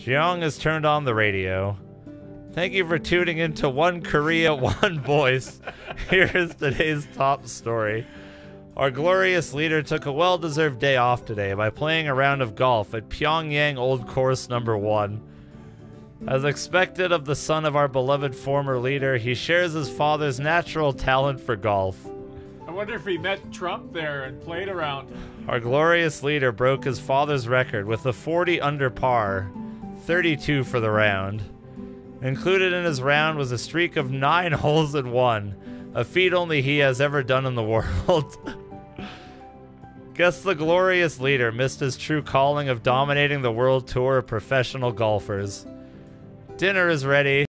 Jiang has turned on the radio. Thank you for tuning in to One Korea, One Voice. Here is today's top story. Our glorious leader took a well deserved day off today by playing a round of golf at Pyongyang Old Course number one. As expected of the son of our beloved former leader, he shares his father's natural talent for golf. I wonder if he met Trump there and played around. Our glorious leader broke his father's record with a 40 under par, 32 for the round. Included in his round was a streak of nine holes in one, a feat only he has ever done in the world. Guess the glorious leader missed his true calling of dominating the world tour of professional golfers. Dinner is ready.